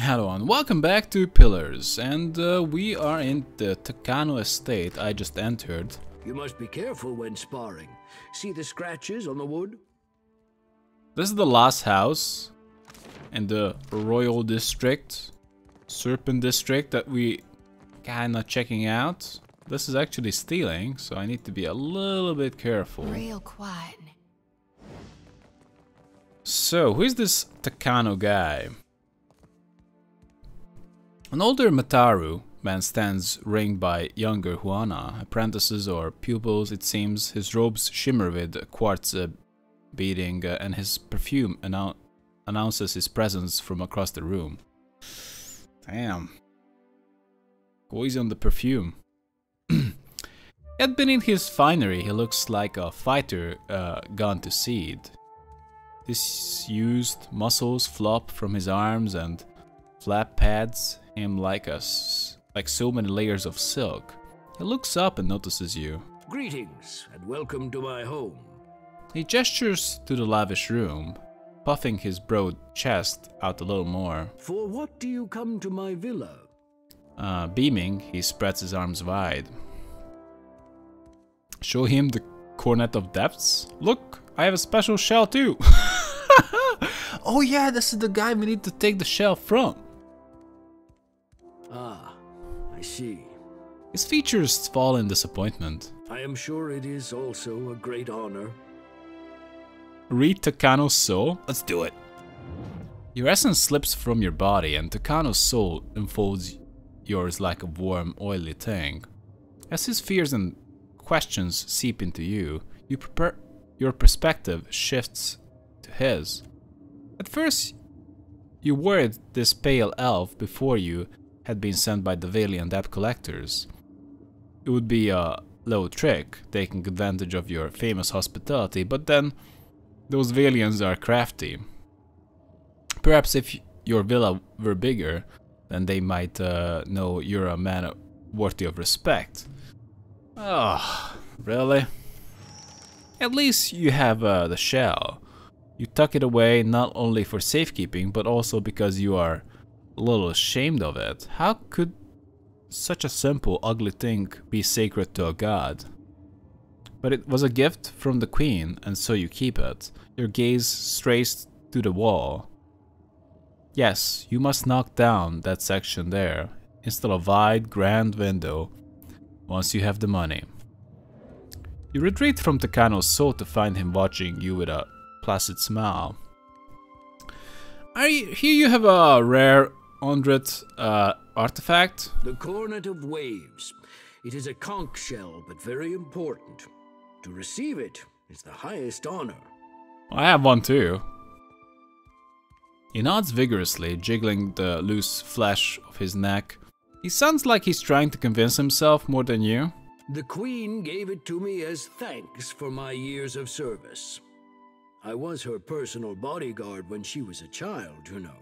Hello and welcome back to Pillars, and uh, we are in the Takano estate I just entered. You must be careful when sparring. See the scratches on the wood? This is the last house in the Royal District, Serpent District that we kinda checking out. This is actually stealing, so I need to be a little bit careful. Real quiet. So, who is this Takano guy? An older Mataru man stands ringed by younger Huana, apprentices or pupils it seems. His robes shimmer with quartz uh, beading uh, and his perfume annou announces his presence from across the room. Damn. Easy on the perfume. Yet beneath his finery he looks like a fighter uh, gone to seed. Disused muscles flop from his arms and flap pads him like us, like so many layers of silk. He looks up and notices you. Greetings, and welcome to my home. He gestures to the lavish room, puffing his broad chest out a little more. For what do you come to my villa? Uh, beaming, he spreads his arms wide. Show him the cornet of depths? Look, I have a special shell too! oh yeah, this is the guy we need to take the shell from. Ah, I see. His features fall in disappointment. I am sure it is also a great honor. Read Takano's soul? Let's do it. Your essence slips from your body and Takano's soul enfolds yours like a warm, oily thing. As his fears and questions seep into you, you prepare, your perspective shifts to his. At first, you worried this pale elf before you had been sent by the Vailian debt collectors. It would be a low trick, taking advantage of your famous hospitality, but then those Vailians are crafty. Perhaps if your villa were bigger, then they might uh, know you're a man worthy of respect. Oh, really? At least you have uh, the shell. You tuck it away not only for safekeeping, but also because you are a little ashamed of it. How could such a simple, ugly thing be sacred to a god? But it was a gift from the queen, and so you keep it. Your gaze strays to the wall. Yes, you must knock down that section there. Install a wide, grand window once you have the money. You retreat from Takano's soul to find him watching you with a placid smile. You, here you have a rare Undred uh, artifact. The Cornet of Waves. It is a conch shell, but very important. To receive it is the highest honor. I have one too. He nods vigorously, jiggling the loose flesh of his neck. He sounds like he's trying to convince himself more than you. The Queen gave it to me as thanks for my years of service. I was her personal bodyguard when she was a child, you know.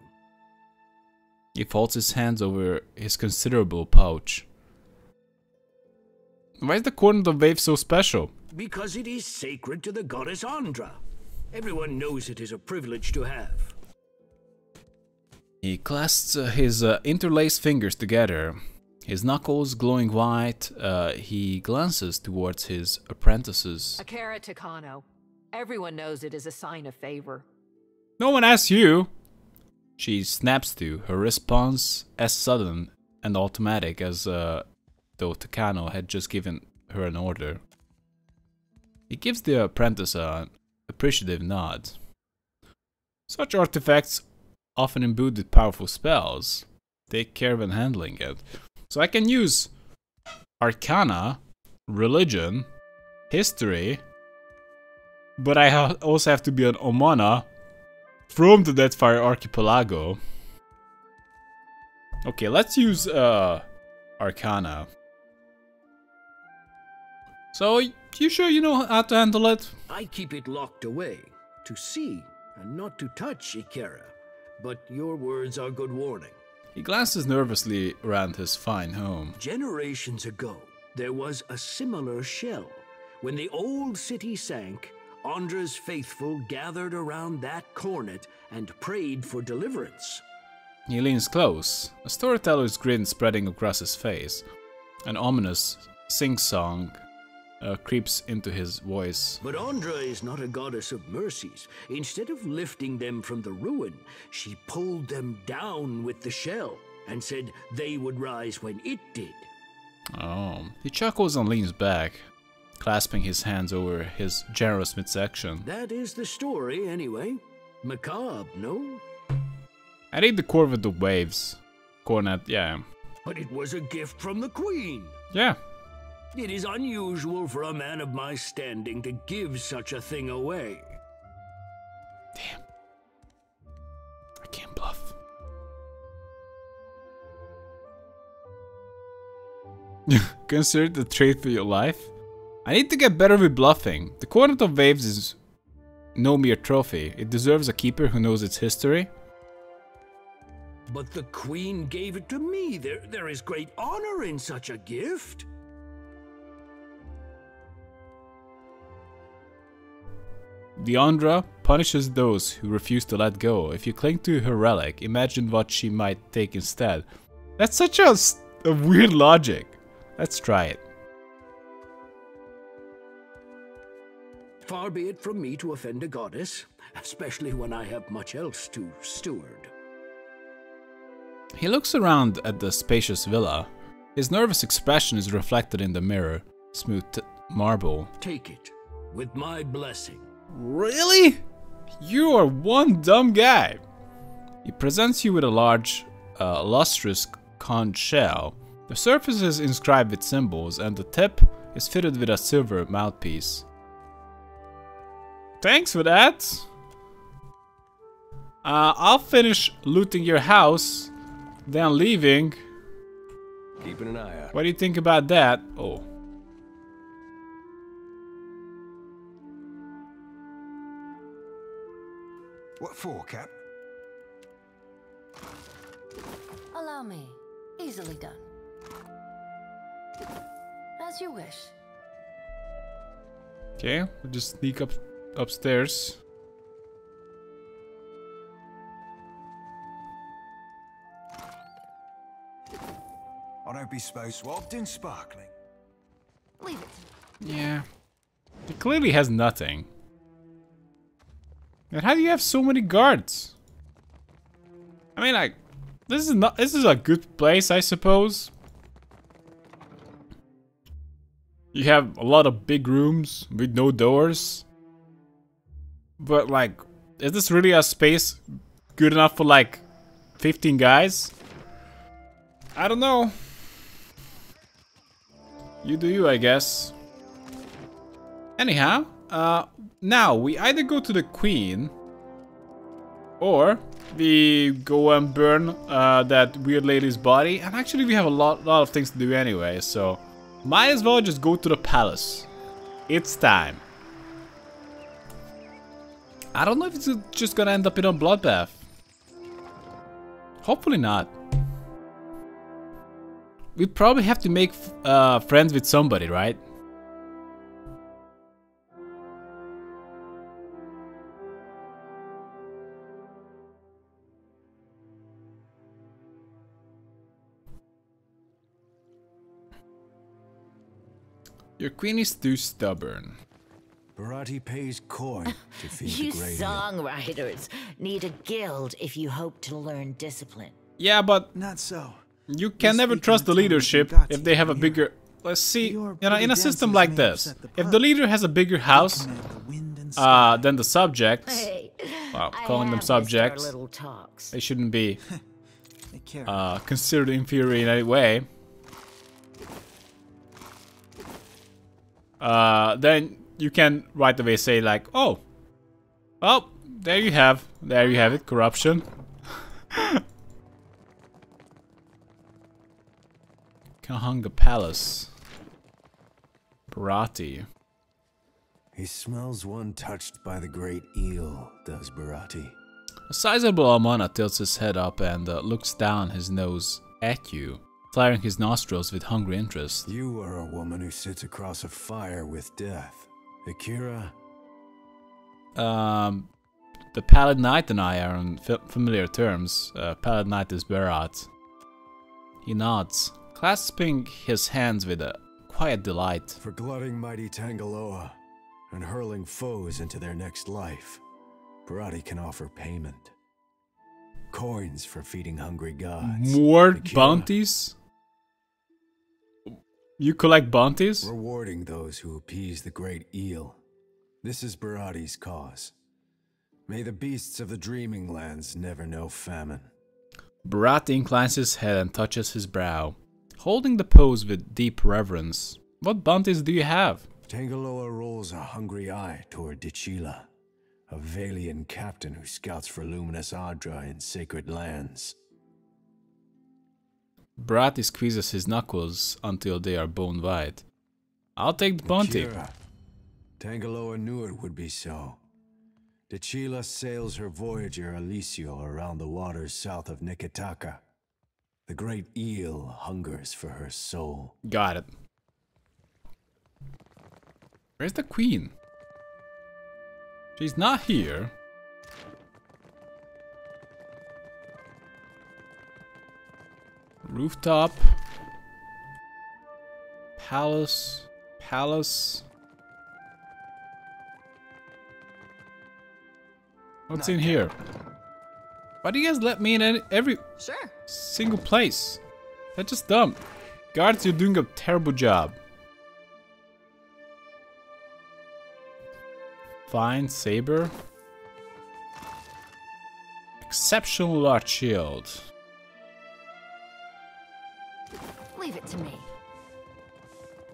He folds his hands over his considerable pouch. Why is the Cornet of the Wave so special? Because it is sacred to the goddess Ondra. Everyone knows it is a privilege to have. He clasps uh, his uh, interlaced fingers together. His knuckles glowing white, uh, he glances towards his apprentices. Akira Takano. Everyone knows it is a sign of favor. No one asks you! She snaps to, her response as sudden and automatic as uh, though Takano had just given her an order. He gives the apprentice an appreciative nod. Such artifacts often imbued with powerful spells. Take care when handling it. So I can use Arcana, Religion, History, but I ha also have to be an Omana from the Deadfire Archipelago. Okay, let's use uh, Arcana. So, you sure you know how to handle it? I keep it locked away, to see and not to touch Ikera. But your words are good warning. He glances nervously around his fine home. Generations ago, there was a similar shell. When the old city sank, Ondra's faithful gathered around that cornet and prayed for deliverance. He leans close, a storyteller's grin spreading across his face. An ominous sing-song uh, creeps into his voice. But Ondra is not a goddess of mercies. Instead of lifting them from the ruin, she pulled them down with the shell and said they would rise when it did. Oh. He chuckles and leans back, clasping his hands over his generous midsection. That is the story, anyway. Macabre, no? I read the chord with the waves. Cornet, yeah. But it was a gift from the Queen. Yeah. It is unusual for a man of my standing to give such a thing away. Damn. I can't bluff. Consider the trade for your life? I need to get better with bluffing. The Cornet of Waves is no mere trophy. It deserves a keeper who knows its history. But the Queen gave it to me. There, there is great honor in such a gift. Deandra punishes those who refuse to let go. If you cling to her relic, imagine what she might take instead. That's such a, a weird logic. Let's try it. Far be it from me to offend a goddess, especially when I have much else to steward. He looks around at the spacious villa. His nervous expression is reflected in the mirror. Smooth marble. Take it, with my blessing. Really? You are one dumb guy. He presents you with a large, uh, lustrous conch shell. The surface is inscribed with symbols, and the tip is fitted with a silver mouthpiece. Thanks for that. Uh, I'll finish looting your house, then leaving. Keeping an eye out. What do you think about that? Oh. What for, Cap? Allow me. Easily done. As you wish. Okay, we'll just sneak up upstairs. I don't be so swabbed in sparkling. Leave it. Yeah. It clearly has nothing. And how do you have so many guards? I mean, like, this is not. This is a good place, I suppose. You have a lot of big rooms with no doors. But like, is this really a space good enough for like 15 guys? I don't know. You do you, I guess. Anyhow, uh, now we either go to the queen or we go and burn uh, that weird lady's body. And actually we have a lot, lot of things to do anyway, so might as well just go to the palace. It's time. I don't know if it's just gonna end up in a bloodbath. Hopefully not. We probably have to make uh, friends with somebody, right? Your queen is too stubborn. Barati pays coin to feed You the great. songwriters need a guild if you hope to learn discipline. Yeah, but Not so. you can We never trust the leadership if they have a bigger... Let's see, you know, in a system like this, the if the leader has a bigger house Command the wind and sky. uh, than the subjects, Hey, well, I calling them have missed our subjects, talks. they shouldn't be uh, considered inferior in any way. Uh, then you can right away say like, oh, well, there you have, there you have it, corruption. Kahanga Palace. Barati. he smells one touched by the great eel, does Barati. A sizable Almana tilts his head up and uh, looks down his nose at you, flaring his nostrils with hungry interest. You are a woman who sits across a fire with death. Akira, Um, the Pallid Knight and I are on f familiar terms. Uh, Pallid Knight is Berath. He nods, clasping his hands with a quiet delight. For glutting mighty Tangaloa and hurling foes into their next life, Barati can offer payment. Coins for feeding hungry gods. More Akira, bounties? You collect bounties? Rewarding those who appease the great eel. This is Barati's cause. May the beasts of the dreaming lands never know famine. Barati inclines his head and touches his brow, holding the pose with deep reverence. What bounties do you have? Tangaloa rolls a hungry eye toward Dichila, a Vailian captain who scouts for luminous Adra in sacred lands. Barat squeezes his knuckles until they are bone white. I'll take the bounty. Akira, Tangaloa knew it would be so. Dichila sails her Voyager Alicio around the waters south of Neketaka. The great eel hungers for her soul. Got it. Where's the queen? She's not here. Rooftop. Palace. Palace. What's in here? Why do you guys let me in any, every Sure. single place? That's just dumb. Guards, you're doing a terrible job. Fine saber. Exceptional large shield. Leave it to me.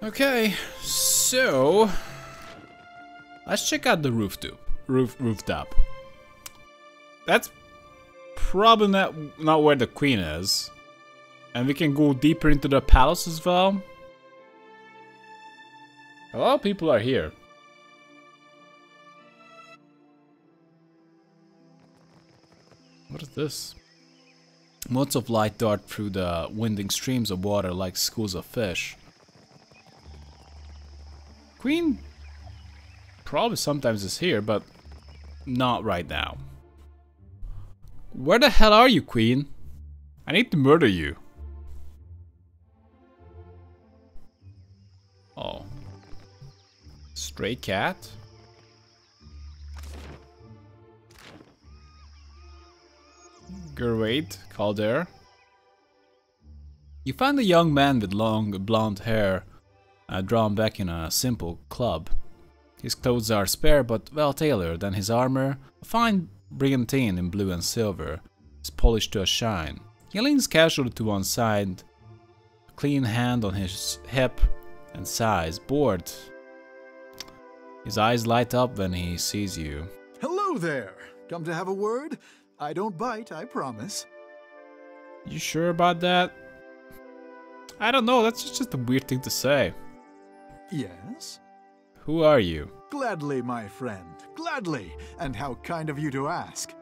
Okay, so let's check out the rooftop. Roof rooftop. That's probably not not where the queen is, and we can go deeper into the palace as well. A lot of people are here. What is this? Motes of light dart through the winding streams of water like schools of fish. Queen probably sometimes is here, but not right now. Where the hell are you, Queen? I need to murder you. Oh. Stray cat? Gerwait, Calder. You find a young man with long blonde hair uh, drawn back in a simple club. His clothes are spare but well tailored, and his armor, a fine brigantine in blue and silver, is polished to a shine. He leans casually to one side, a clean hand on his hip, and sighs, bored. His eyes light up when he sees you. Hello there. Come to have a word? I don't bite, I promise. You sure about that? I don't know, that's just a weird thing to say. Yes? Who are you? Gladly, my friend. Gladly. And how kind of you to ask.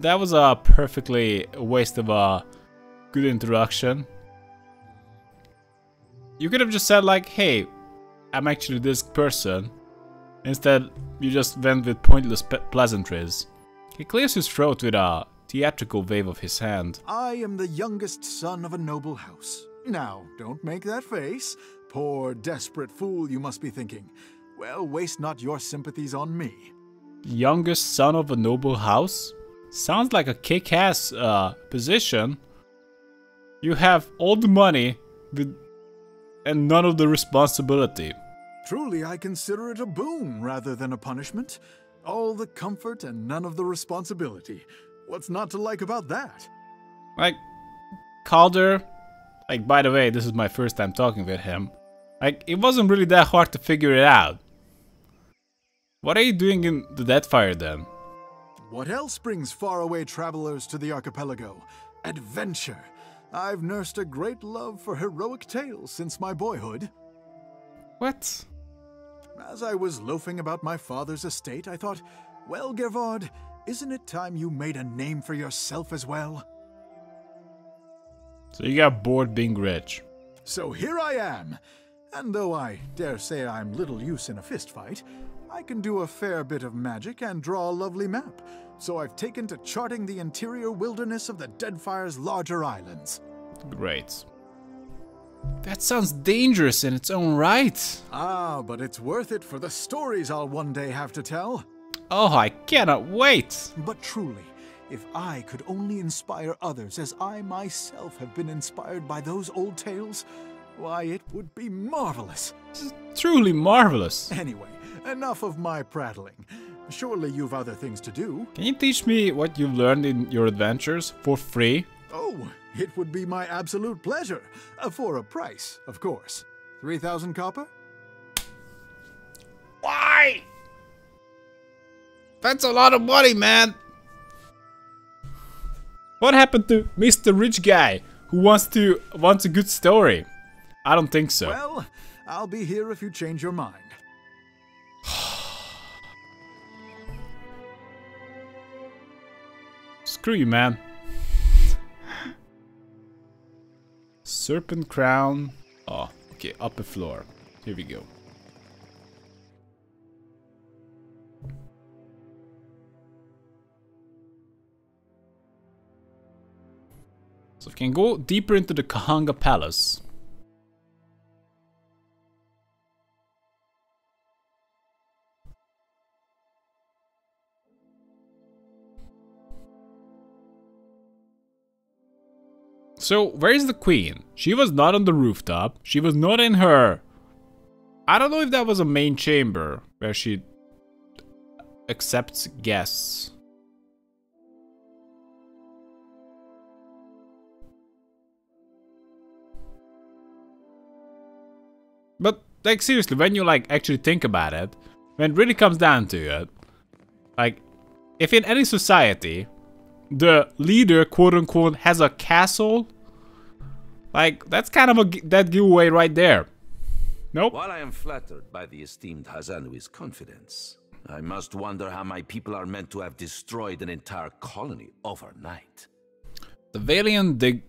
That was a perfectly waste of a good introduction. You could have just said like, hey, I'm actually this person. Instead, you just went with pointless pleasantries. He clears his throat with a theatrical wave of his hand. I am the youngest son of a noble house. Now, don't make that face. Poor, desperate fool, you must be thinking. Well, waste not your sympathies on me. Youngest son of a noble house? Sounds like a kick-ass uh, position. You have all the money with, and none of the responsibility. Truly, I consider it a boon rather than a punishment. All the comfort and none of the responsibility. What's not to like about that? Like, Calder, like, by the way, this is my first time talking with him. Like, it wasn't really that hard to figure it out. What are you doing in the Deadfire then? What else brings faraway travelers to the archipelago? Adventure. I've nursed a great love for heroic tales since my boyhood. What? As I was loafing about my father's estate, I thought, well, Gervard, isn't it time you made a name for yourself as well? So you got bored being rich. So here I am. And though I dare say I'm little use in a fistfight, I can do a fair bit of magic and draw a lovely map, so I've taken to charting the interior wilderness of the Deadfire's larger islands. Great. That sounds dangerous in its own right. Ah, but it's worth it for the stories I'll one day have to tell. Oh, I cannot wait. But truly, if I could only inspire others as I myself have been inspired by those old tales, why, it would be marvelous. This is truly marvelous. Anyway, enough of my prattling. Surely you've other things to do. Can you teach me what you've learned in your adventures for free? Oh, it would be my absolute pleasure. Uh, for a price, of course. 3,000 copper? Why? That's a lot of money, man. What happened to Mr. Rich Guy who wants to wants a good story? I don't think so. Well, I'll be here if you change your mind. Screw you, man. Serpent crown. Oh, okay, upper floor. Here we go. So we can go deeper into the Kahanga Palace. So, where is the queen? She was not on the rooftop. She was not in her... I don't know if that was a main chamber where she accepts guests. But, like, seriously, when you, like, actually think about it, when it really comes down to it, like, if in any society, the leader, quote unquote, has a castle, like, that's kind of a that giveaway right there. Nope. While I am flattered by the esteemed Hazanui's confidence, I must wonder how my people are meant to have destroyed an entire colony overnight. The Vailian dig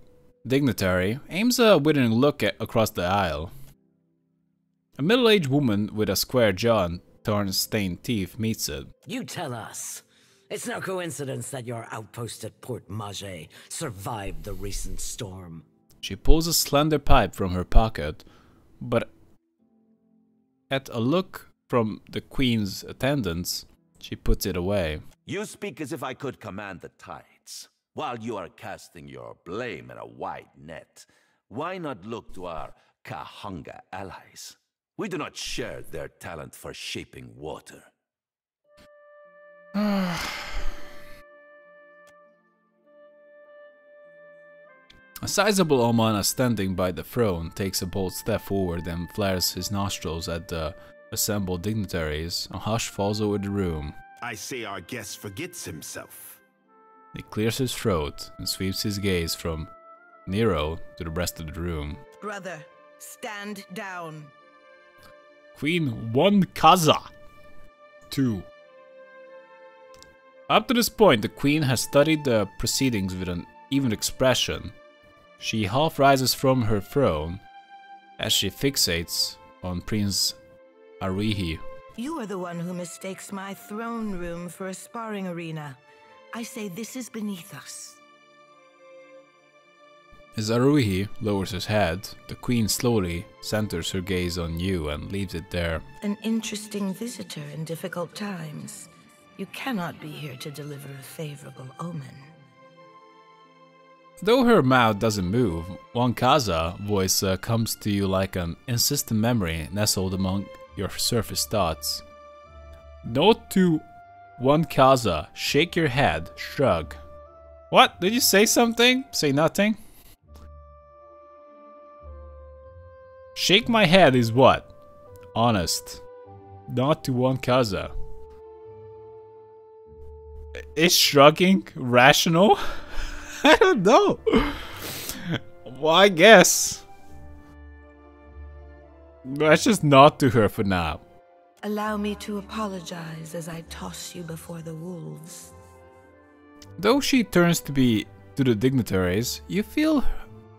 dignitary aims a withering look at, across the aisle. A middle-aged woman with a square jaw and torn stained teeth meets it. You tell us. It's no coincidence that your outpost at Port Maje survived the recent storm. She pulls a slender pipe from her pocket, but at a look from the queen's attendants, she puts it away. You speak as if I could command the tides. While you are casting your blame in a wide net, why not look to our Kahanga allies? We do not share their talent for shaping water. A sizable Omana standing by the throne takes a bold step forward and flares his nostrils at the assembled dignitaries. A hush falls over the room. I say our guest forgets himself. He clears his throat and sweeps his gaze from Nero to the rest of the room. Brother, stand down. Queen Onekaza. 2. Up to this point, the queen has studied the proceedings with an even expression. She half rises from her throne as she fixates on Prince Aruihi. You are the one who mistakes my throne room for a sparring arena. I say this is beneath us. As Aruihi lowers his head, the queen slowly centers her gaze on you and leaves it there. An interesting visitor in difficult times. You cannot be here to deliver a favorable omen. Though her mouth doesn't move, Onekaza voice uh, comes to you like an insistent memory nestled among your surface thoughts. Note to Onekaza, shake your head, shrug. What? Did you say something? Say nothing? Shake my head is what? Honest. Not to Onekaza. Is shrugging rational? I don't know. Well, I guess. Let's just nod to her for now. Allow me to apologize as I toss you before the wolves. Though she turns to be to the dignitaries, you feel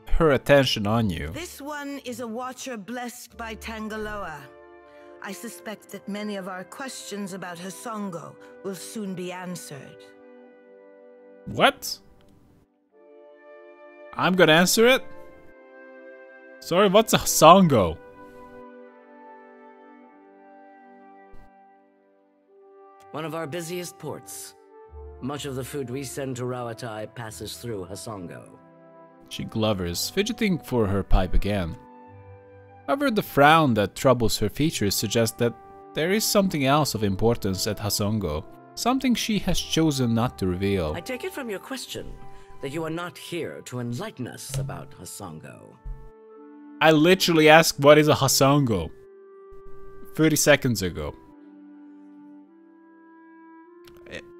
her attention on you. This one is a watcher blessed by Tangaloa. I suspect that many of our questions about Hasongo will soon be answered. What? I'm gonna answer it? Sorry, what's a Hasongo? One of our busiest ports. Much of the food we send to Rauatai passes through Hasongo. She glovers, fidgeting for her pipe again. However, the frown that troubles her features suggests that there is something else of importance at Hasongo, something she has chosen not to reveal. I take it from your question that you are not here to enlighten us about Hasongo. I literally asked what is a Hasongo 30 seconds ago.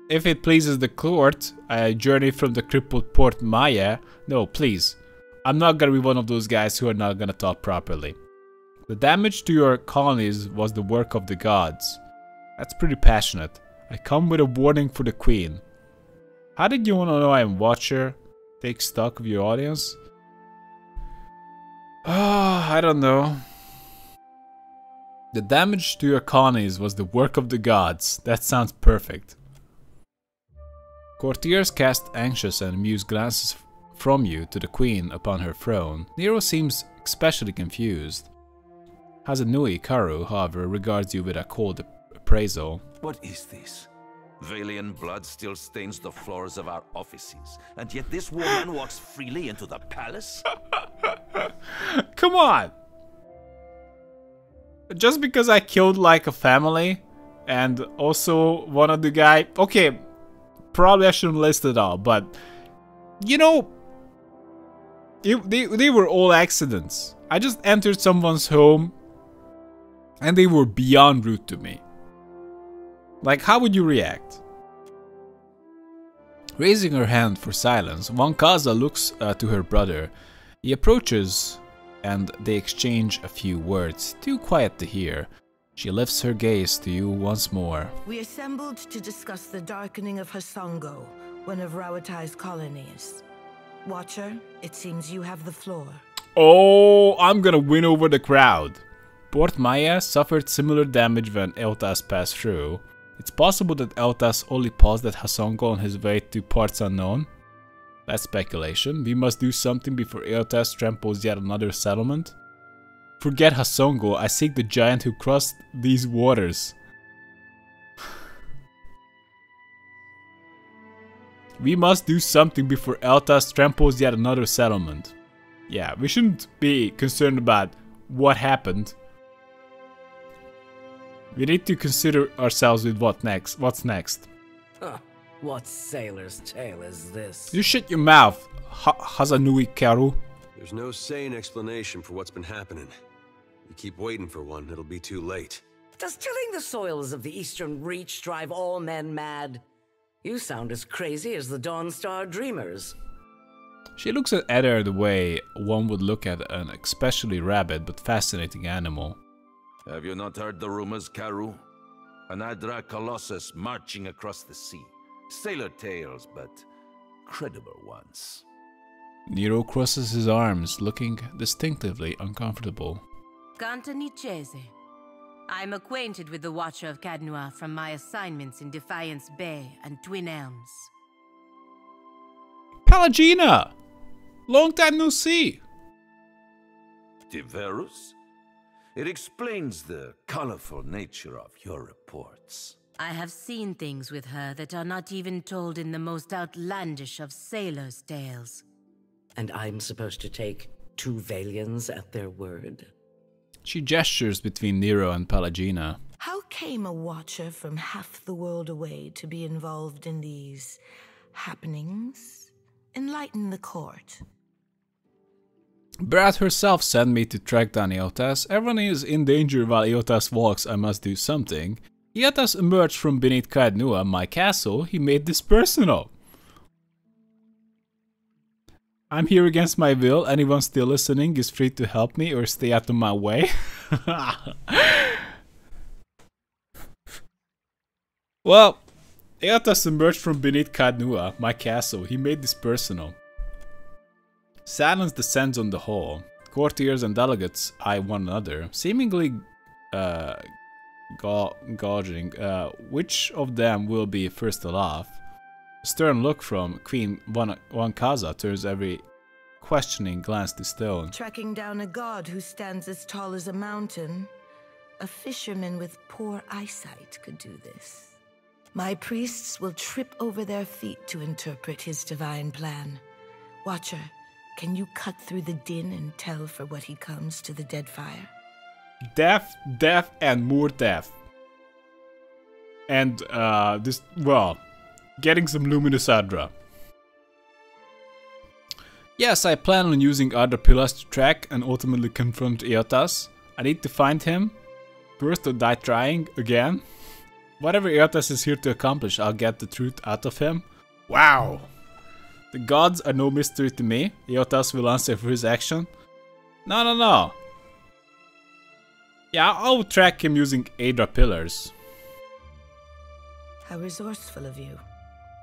If it pleases the court, I journey from the crippled port Maje. No, please. I'm not gonna be one of those guys who are not gonna talk properly. The damage to your colonies was the work of the gods. That's pretty passionate. I come with a warning for the queen. How did you wanna know I'm Watcher? Take stock of your audience? Ah, I don't know. The damage to your colonies was the work of the gods. That sounds perfect. Courtiers cast anxious and amused glances from you to the queen upon her throne. Nero seems especially confused. Hazanui Karu, however, regards you with a cold appraisal. What is this? Vailian blood still stains the floors of our offices, and yet this woman walks freely into the palace? Come on! Just because I killed like a family and also one of the guy. Okay, probably I shouldn't list it all, but you know, it, they they were all accidents. I just entered someone's home, and they were beyond rude to me. Like, how would you react? Raising her hand for silence, Onekaza looks uh, to her brother. He approaches, and they exchange a few words, too quiet to hear. She lifts her gaze to you once more. We assembled to discuss the darkening of Hasongo, one of Rauatai's colonies. Watcher, it seems you have the floor. Oh, I'm gonna win over the crowd. Port Maje suffered similar damage when Eothas passed through. It's possible that Eothas only paused at Hasongo on his way to parts unknown. That's speculation. We must do something before Eothas tramples yet another settlement. Forget Hasongo, I seek the giant who crossed these waters. we must do something before Eothas tramples yet another settlement. Yeah, we shouldn't be concerned about what happened. We need to consider ourselves with what next. What's next? Huh. What sailor's tale is this? You shut your mouth, ha Hazanui Karu. There's no sane explanation for what's been happening. You keep waiting for one, it'll be too late. Does tilling the soils of the Eastern Reach drive all men mad? You sound as crazy as the Dawnstar Dreamers. She looks at Eder the way one would look at an especially rabid but fascinating animal. Have you not heard the rumors, Karu? An Adra Colossus marching across the sea. Sailor tales, but credible ones. Nero crosses his arms, looking distinctively uncomfortable. Ganta Nichese. I'm acquainted with the Watcher of Caed Nua from my assignments in Defiance Bay and Twin Elms. Pallegina! Long time no see! Tiverus? It explains the colorful nature of your reports. I have seen things with her that are not even told in the most outlandish of sailors' tales. And I'm supposed to take two Vailians at their word? She gestures between Nero and Pallegina. How came a watcher from half the world away to be involved in these happenings? Enlighten the court. Berath herself sent me to track down Eothas. Everyone is in danger while Eothas walks, I must do something. Eothas emerged from beneath Caed Nua, my castle. He made this personal. I'm here against my will. Anyone still listening is free to help me or stay out of my way. well, Eothas emerged from beneath Caed Nua, my castle. He made this personal. Silence descends on the hall. Courtiers and delegates eye one another, seemingly uh, gauging. Uh, which of them will be first aloft? A stern look from Queen Onekaza turns every questioning glance to stone. Tracking down a god who stands as tall as a mountain. A fisherman with poor eyesight could do this. My priests will trip over their feet to interpret his divine plan. Watcher, can you cut through the din and tell for what he comes to the dead fire? Death, death, and more death. And, uh, this, well, getting some Luminous Adra. Yes, I plan on using other pillars to track and ultimately confront Eothas. I need to find him, first or die trying, again. Whatever Eothas is here to accomplish, I'll get the truth out of him. Wow! The gods are no mystery to me. Eothas will answer for his action. No, no, no. Yeah, I'll track him using Adra pillars. How resourceful of you.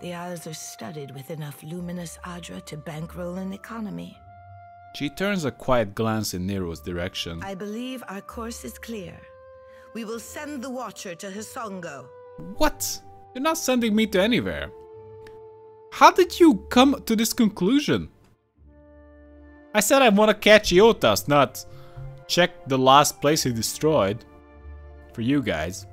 The Isles are studded with enough luminous Adra to bankroll an economy. She turns a quiet glance in Nero's direction. I believe our course is clear. We will send the Watcher to Hasongo. What? You're not sending me to anywhere. How did you come to this conclusion? I said I want to catch Eothas, not check the last place he destroyed. For you guys.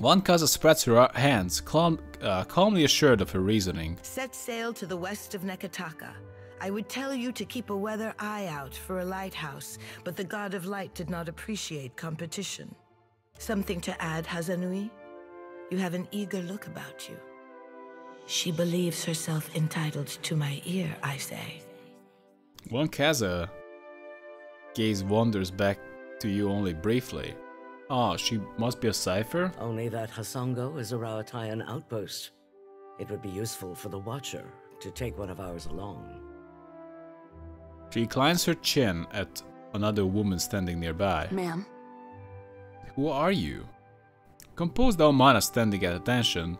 Onekaza spreads her hands, calm, uh, calmly assured of her reasoning. Set sail to the west of Neketaka. I would tell you to keep a weather eye out for a lighthouse, but the God of Light did not appreciate competition. Something to add, Hazanui? You have an eager look about you. She believes herself entitled to my ear, I say. Onekaza gaze wanders back to you only briefly. Ah, oh, she must be a cipher? Only that Hasongo is a Rauataian outpost. It would be useful for the Watcher to take one of ours along. She inclines her chin at another woman standing nearby. Ma'am. Who are you? Composed Almana standing at attention,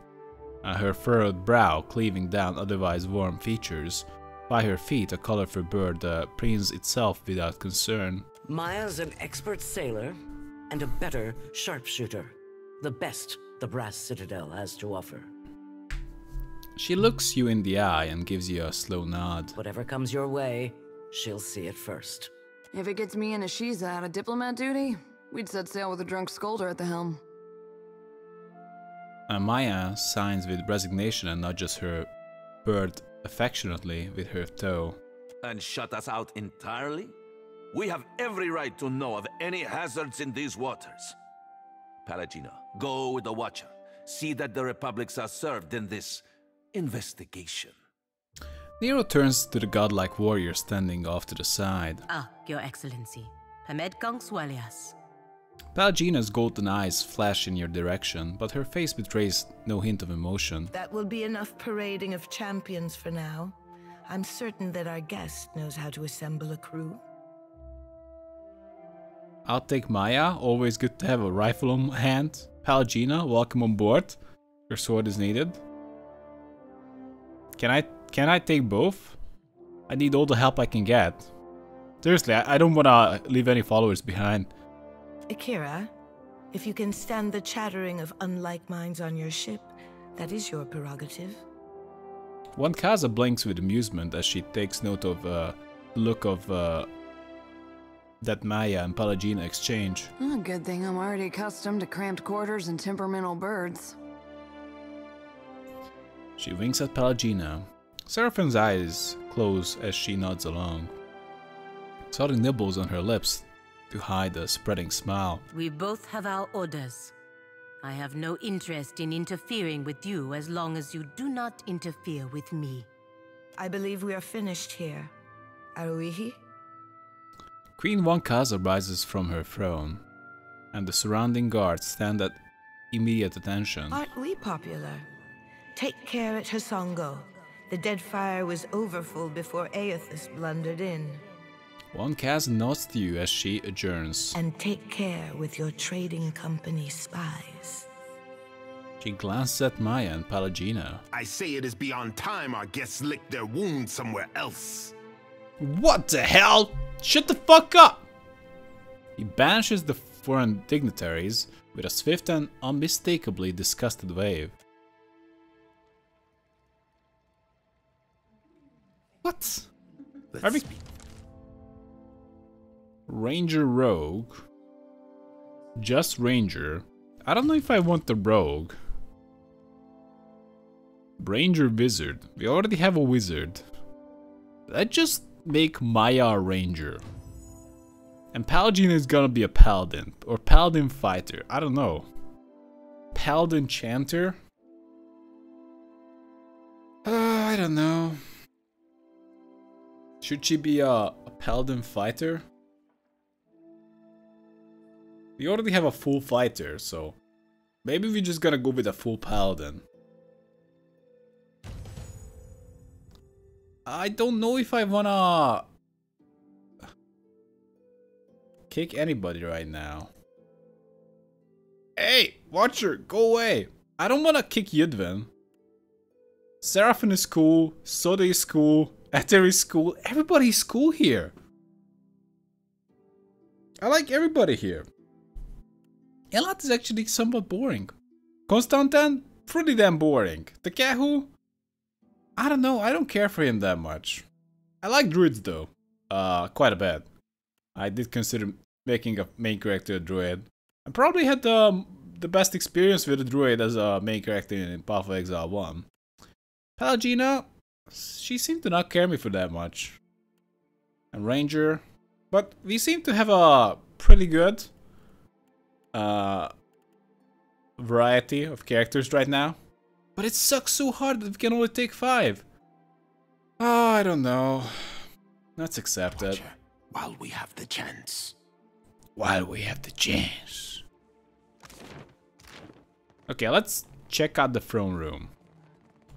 and her furrowed brow cleaving down otherwise warm features. By her feet, a colorful bird uh, preens itself without concern. Maia's an expert sailor and a better sharpshooter. The best the Brass Citadel has to offer. She looks you in the eye and gives you a slow nod. Whatever comes your way, she'll see it first. If it gets me and Ishiza out of diplomat duty, we'd set sail with a drunk scolder at the helm. Maia signs with resignation and nudges her bird affectionately with her toe. And shut us out entirely? We have every right to know of any hazards in these waters. Pallegina, go with the Watcher. See that the Republics are served in this investigation. Nero turns to the godlike warrior standing off to the side. Ah, Your Excellency. Hamed Swalias. Pallegina's golden eyes flash in your direction, but her face betrays no hint of emotion. That will be enough parading of champions for now. I'm certain that our guest knows how to assemble a crew. I'll take Maia, always good to have a rifle on hand. Pallegina, welcome on board. Your sword is needed. Can I can I take both? I need all the help I can get. Seriously, I, I don't want to leave any followers behind. Akira, if you can stand the chattering of unlike minds on your ship, that is your prerogative. Onekaza blinks with amusement as she takes note of uh, look of uh, that Maia and Pallegina exchange. Oh, good thing I'm already accustomed to cramped quarters and temperamental birds. She winks at Pallegina. Serafen's eyes close as she nods along. Salty nibbles on her lips to hide a spreading smile. We both have our orders. I have no interest in interfering with you as long as you do not interfere with me. I believe we are finished here. Are we? Queen Onekaza rises from her throne, and the surrounding guards stand at immediate attention. Aren't we popular? Take care at Hasongo. The dead fire was overfull before Eothas blundered in. Onekaza nods to you as she adjourns. And take care with your trading company spies. She glances at Maia and Pallegina. I say it is beyond time our guests lick their wounds somewhere else. What the hell? Shut the fuck up! He banishes the foreign dignitaries, with a swift and unmistakably disgusted wave. What? Are we... Ranger Rogue. Just Ranger. I don't know if I want the Rogue. Ranger Wizard. We already have a Wizard. Let's just make Maia a Ranger. And Paladin is gonna be a Paladin. Or Paladin Fighter. I don't know. Paladin Chanter? Uh, I don't know. Should she be a, a Paladin Fighter? We already have a full fighter, so maybe we're just gonna go with a full paladin. I don't know if I wanna kick anybody right now. Hey, Watcher, go away! I don't wanna kick Ydwin. Serafen is cool, Xoti is cool, Edér is cool, everybody's cool here. I like everybody here. Elat is actually somewhat boring. Konstanten, pretty damn boring. Tekehu, I don't know, I don't care for him that much. I like druids though, uh, quite a bit. I did consider making a main character a druid. I probably had the, the best experience with a druid as a main character in Path of Exile 1. Pallegina, she seemed to not care me for that much. And Ranger, but we seem to have a pretty good uh, variety of characters right now. But it sucks so hard that we can only take five. Oh, I don't know. Let's accept it. While we have the chance. While we have the chance. Okay, let's check out the throne room.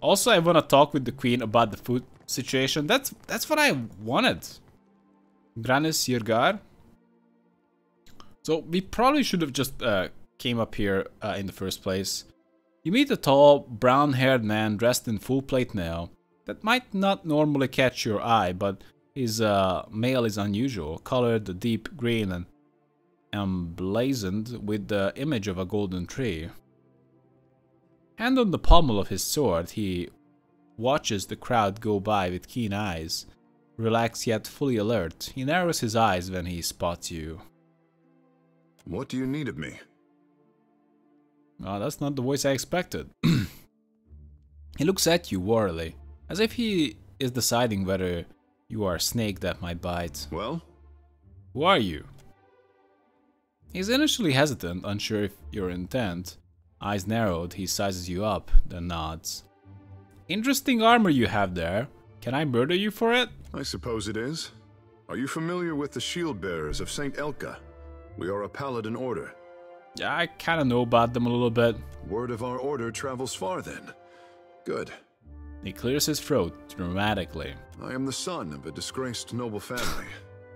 Also, I want to talk with the queen about the food situation. That's that's what I wanted. Granis Yergar. So we probably should have just uh, came up here uh, in the first place. You meet a tall, brown-haired man dressed in full plate mail. That might not normally catch your eye, but his uh, mail is unusual, colored deep green and emblazoned with the image of a golden tree. Hand on the pommel of his sword, he watches the crowd go by with keen eyes. Relaxed yet fully alert, he narrows his eyes when he spots you. What do you need of me? Oh, that's not the voice I expected. he looks at you warily, as if he is deciding whether you are a snake that might bite. Well? Who are you? He's initially hesitant, unsure if your intent. Eyes narrowed, he sizes you up, then nods. Interesting armor you have there. Can I murder you for it? I suppose it is. Are you familiar with the shield bearers of St. Elka? We are a paladin order. Yeah, I kind of know about them a little bit. Word of our order travels far then. Good. He clears his throat dramatically. I am the son of a disgraced noble family.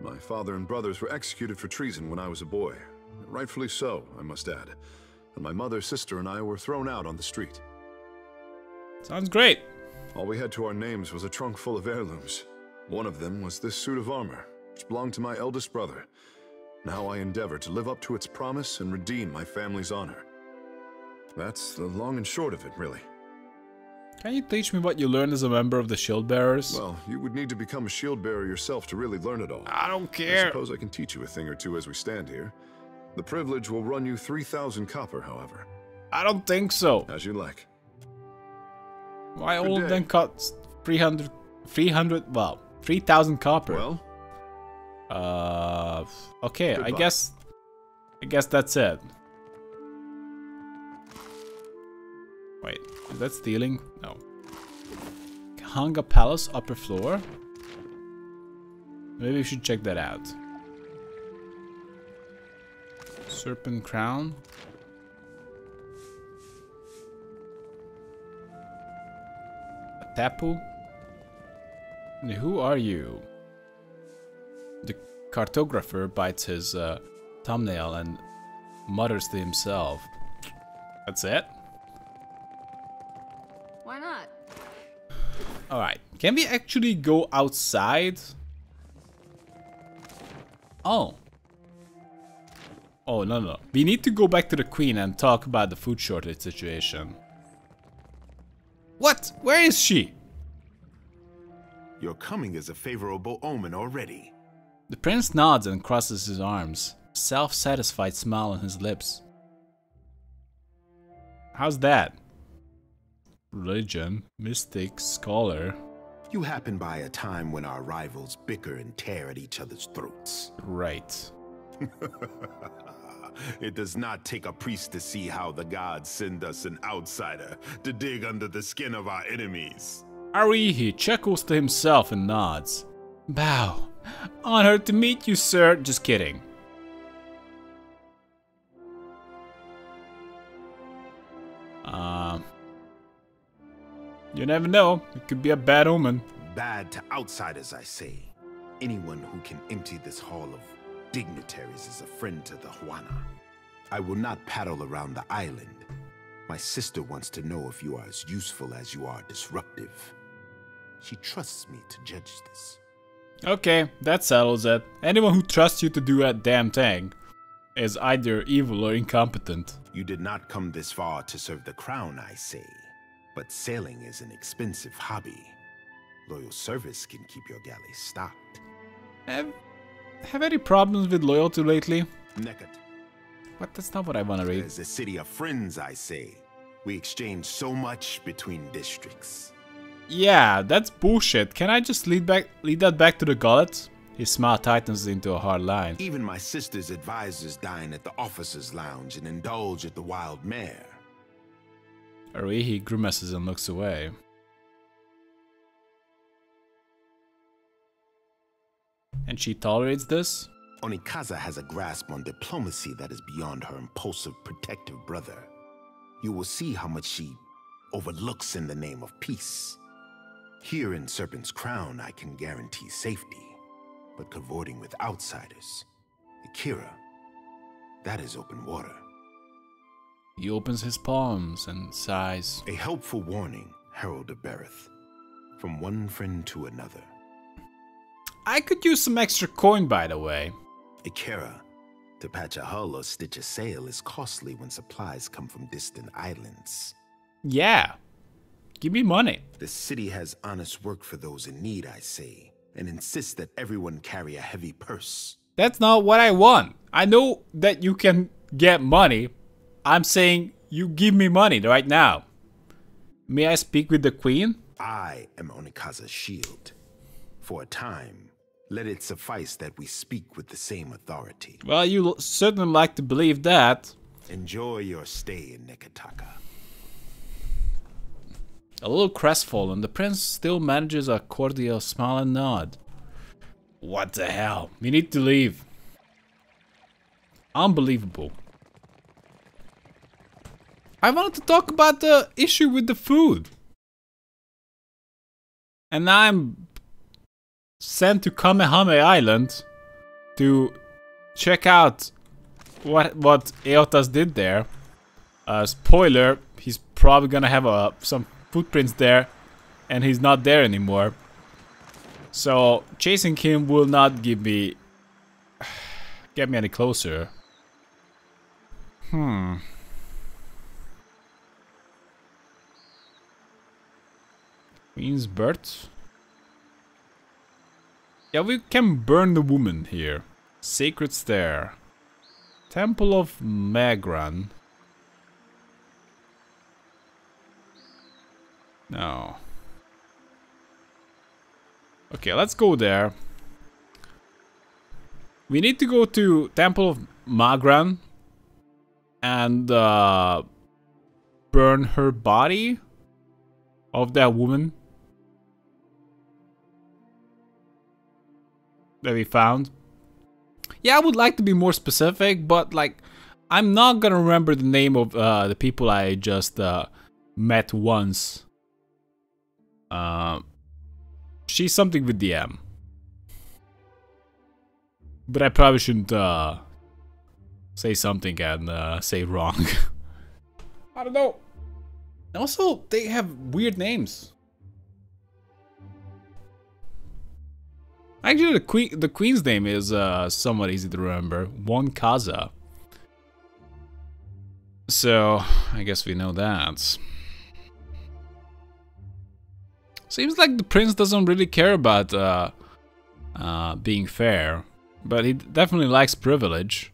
My father and brothers were executed for treason when I was a boy. Rightfully so, I must add. And my mother, sister, and I were thrown out on the street. Sounds great. All we had to our names was a trunk full of heirlooms. One of them was this suit of armor, which belonged to my eldest brother. Now I endeavor to live up to its promise and redeem my family's honor. That's the long and short of it, really. Can you teach me what you learned as a member of the Shield Bearers? Well, you would need to become a shield bearer yourself to really learn it all. I don't care. I suppose I can teach you a thing or two as we stand here. The privilege will run you 3,000 copper, however. I don't think so. As you like. Why all of them cost 300, 300, well, 3,000 copper? Well? Uh, okay, Goodbye. I guess, I guess that's it. Wait, is that stealing? No. Kahanga Palace, upper floor? Maybe we should check that out. Serpent Crown. A Tapu? And who are you? The cartographer bites his uh, thumbnail and mutters to himself. That's it? Why not? Alright, can we actually go outside? Oh. Oh, no, no. We need to go back to the queen and talk about the food shortage situation. What? Where is she? Your coming is a favorable omen already. The prince nods and crosses his arms, self-satisfied smile on his lips. How's that? Religion, mystic, scholar. You happen by a time when our rivals bicker and tear at each other's throats. Right. it does not take a priest to see how the gods send us an outsider to dig under the skin of our enemies. Aruihi chuckles to himself and nods. Bow. Honored to meet you, sir. Just kidding. Um, you never know. It could be a bad omen. Bad to outsiders, I say. Anyone who can empty this hall of dignitaries is a friend to the Huana. I will not paddle around the island. My sister wants to know if you are as useful as you are disruptive. She trusts me to judge this. Okay, that settles it. Anyone who trusts you to do a damn thing is either evil or incompetent. You did not come this far to serve the crown, I say. But sailing is an expensive hobby. Loyal service can keep your galley stocked. Have, have any problems with loyalty lately? Nekat. But That's not what I want to read. It's a city of friends, I say. We exchange so much between districts. Yeah, that's bullshit. Can I just lead back lead that back to the gullet? His smile tightens into a hard line. Even my sister's advisors dine at the officers' lounge and indulge at the wild mare. Aruihi grimaces and looks away. And she tolerates this? Onekaza has a grasp on diplomacy that is beyond her impulsive protective brother. You will see how much she overlooks in the name of peace. Here in Serpent's Crown, I can guarantee safety, but cavorting with outsiders, Akira, that is open water. He opens his palms and sighs. A helpful warning, Herald of Berath, from one friend to another. I could use some extra coin, by the way. Akira, to patch a hull or stitch a sail is costly when supplies come from distant islands. Yeah. Give me money. The city has honest work for those in need, I say, and insists that everyone carry a heavy purse. That's not what I want. I know that you can get money. I'm saying you give me money right now. May I speak with the queen? I am Onekaza's shield. For a time, let it suffice that we speak with the same authority. Well, you certainly like to believe that. Enjoy your stay in Neketaka. A little crestfallen, the prince still manages a cordial smile and nod. What the hell? We need to leave. Unbelievable. I wanted to talk about the issue with the food. And now I'm sent to Kamehame Island to check out what what Eothas did there. Uh, spoiler, he's probably gonna have a, some footprints there and he's not there anymore. So chasing him will not give me get me any closer. Hmm. Queen's Berth. Yeah, we can burn the woman here. Sacred Stair. Temple of Magran. No. Okay, let's go there. We need to go to Temple of Magran and uh, burn her body of that woman that we found. Yeah, I would like to be more specific, but like, I'm not gonna remember the name of uh, the people I just uh, met once. Uh, she's something with the M. But I probably shouldn't uh, say something and uh, say wrong. I don't know. Also, they have weird names. Actually, the queen, the queen's name is uh, somewhat easy to remember. Onekaza. so I guess we know that. Seems like the prince doesn't really care about uh, uh, being fair, but he definitely likes privilege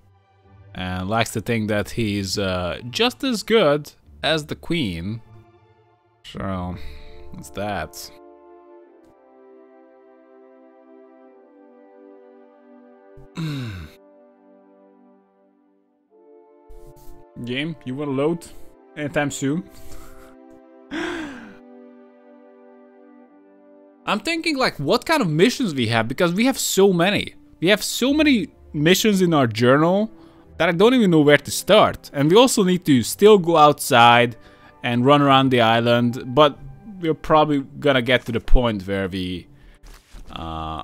and likes to think that he's uh, just as good as the queen. So, that's that. Game, you wanna load anytime soon? I'm thinking like what kind of missions we have because we have so many. We have so many missions in our journal that I don't even know where to start. And we also need to still go outside and run around the island, but we're probably gonna get to the point where we uh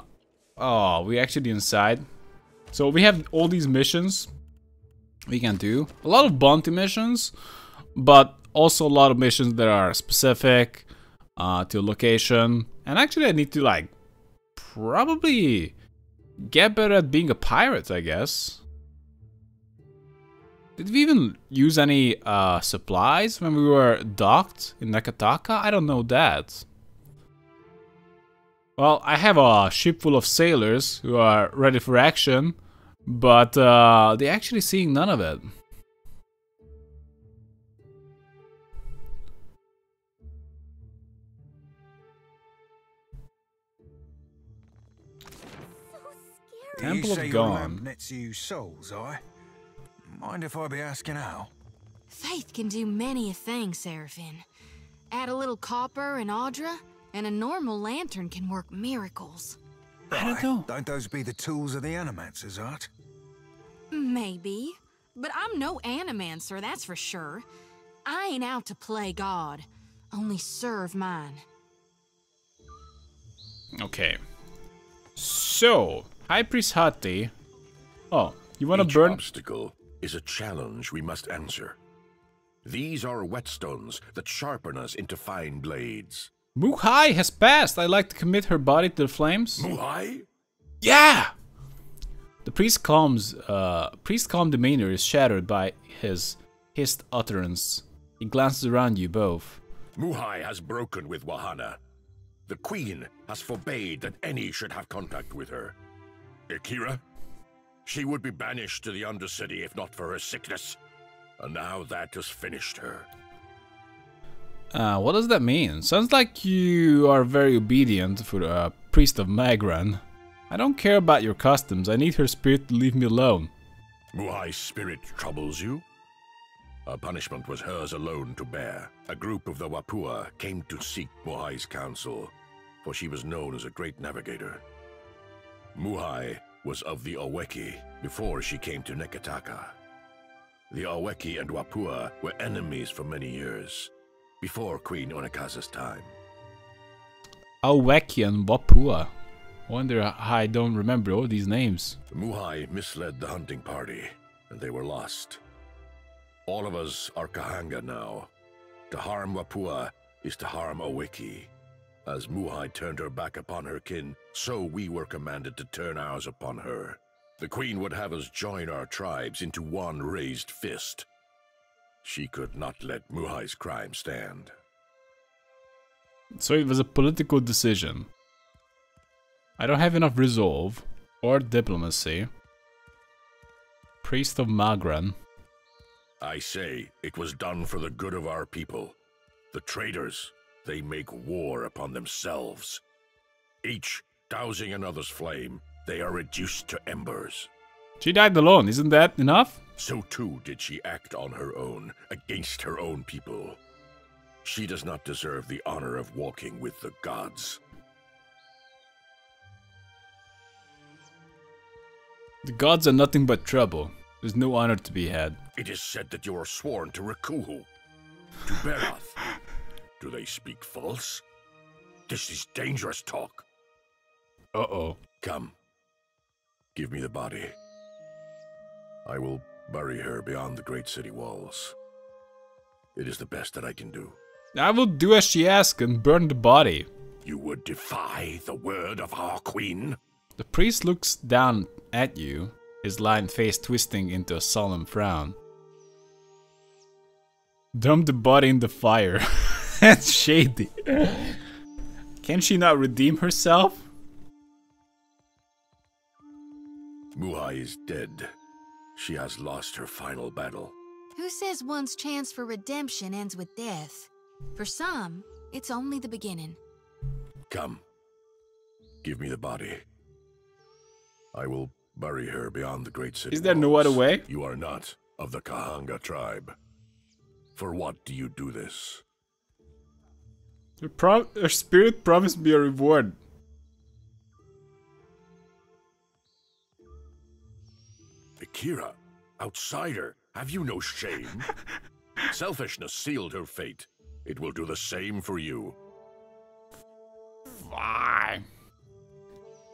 oh, we actually inside. So we have all these missions we can do. A lot of bounty missions, but also a lot of missions that are specific uh, to location. And actually I need to like probably get better at being a pirate, I guess. Did we even use any uh, supplies when we were docked in Neketaka? I don't know that. Well, I have a ship full of sailors who are ready for action, but uh, they're actually seeing none of it. Temple you of say your Gone. lamp nets you souls, I? Mind if I be asking how? Faith can do many a thing, Serafen. Add a little copper and adra, and a normal lantern can work miracles. I don't know. Don't those be the tools of the Animancers, art? Maybe. But I'm no animancer, that's for sure. I ain't out to play God, only serve mine. Okay. So, High Priest Hati. Oh, you wanna Each burn? obstacle is a challenge we must answer. These are whetstones that sharpen us into fine blades. Muhai has passed. I'd like to commit her body to the flames. Muhai? Yeah! The priest calm's uh, priest calm demeanor is shattered by his hissed utterance. He glances around you both. Muhai has broken with Wahana. The Queen has forbade that any should have contact with her. Akira? She would be banished to the Undercity if not for her sickness. And now that has finished her. Uh, what does that mean? Sounds like you are very obedient for the uh, priest of Magran. I don't care about your customs. I need her spirit to leave me alone. Muhai's spirit troubles you? Her punishment was hers alone to bear. A group of the Wapua came to seek Muhai's counsel, for she was known as a great navigator. Muhai was of the Aweki before she came to Neketaka. The Aweki and Wapua were enemies for many years, before Queen Onekaza's time. Aweki and Wapua. Wonder how I don't remember all these names. Muhai misled the hunting party, and they were lost. All of us are Kahanga now. To harm Wapua is to harm Aweki. As Muhai turned her back upon her kin, so we were commanded to turn ours upon her. The Queen would have us join our tribes into one raised fist. She could not let Muhai's crime stand. So it was a political decision. I don't have enough resolve or diplomacy. Priest of Magran. I say it was done for the good of our people. The traitors, they make war upon themselves. Each dousing another's flame, they are reduced to embers. She died alone, isn't that enough? So too did she act on her own, against her own people. She does not deserve the honor of walking with the gods. The gods are nothing but trouble. There's no honor to be had. It is said that you are sworn to Rikuhu, to Berath. Do they speak false? This is dangerous talk. Uh-oh. Come. Give me the body. I will bury her beyond the great city walls. It is the best that I can do. I will do as she asks and burn the body. You would defy the word of our queen? The priest looks down at you, his lined face twisting into a solemn frown. Dump the body in the fire. That's shady. Can she not redeem herself? Muhai is dead. She has lost her final battle. Who says one's chance for redemption ends with death? For some, it's only the beginning. Come. Give me the body. I will bury her beyond the great city. Is there no other way? You are not of the Kahanga tribe. For what do you do this? Her, pro spirit promised me a reward. Akira, outsider, have you no shame? Selfishness sealed her fate. It will do the same for you. Fine.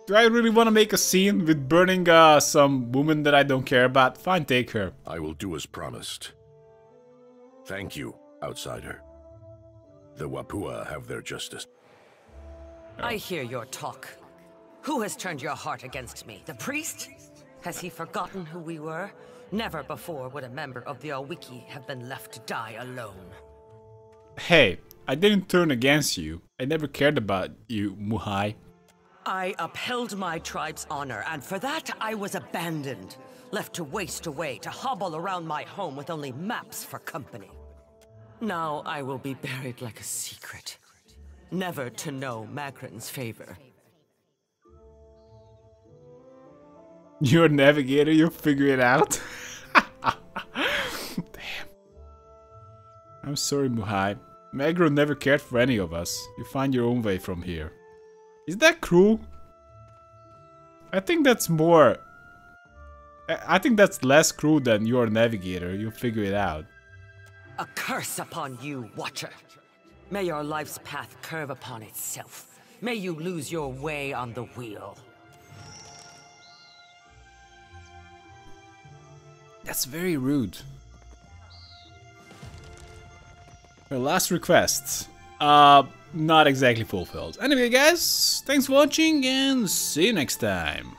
Do I really want to make a scene with burning uh, some woman that I don't care about? Fine, take her. I will do as promised. Thank you, outsider. The Wapua have their justice. I hear your talk. Who has turned your heart against me? The priest? Has he forgotten who we were? Never before would a member of the Awiki have been left to die alone. Hey, I didn't turn against you. I never cared about you, Muhai. I upheld my tribe's honor, and for that I was abandoned. Left to waste away, to hobble around my home with only maps for company. Now I will be buried like a secret. Never to know Magran's favor. You're a navigator, you'll figure it out. Damn. I'm sorry, Muhai. Magro never cared for any of us. You find your own way from here. Is that cruel? I think that's more... I think that's less cruel than you're a navigator. You'll figure it out. A curse upon you, Watcher. May your life's path curve upon itself. May you lose your way on the wheel. That's very rude. Her last request. Uh, not exactly fulfilled. Anyway guys, thanks for watching and see you next time.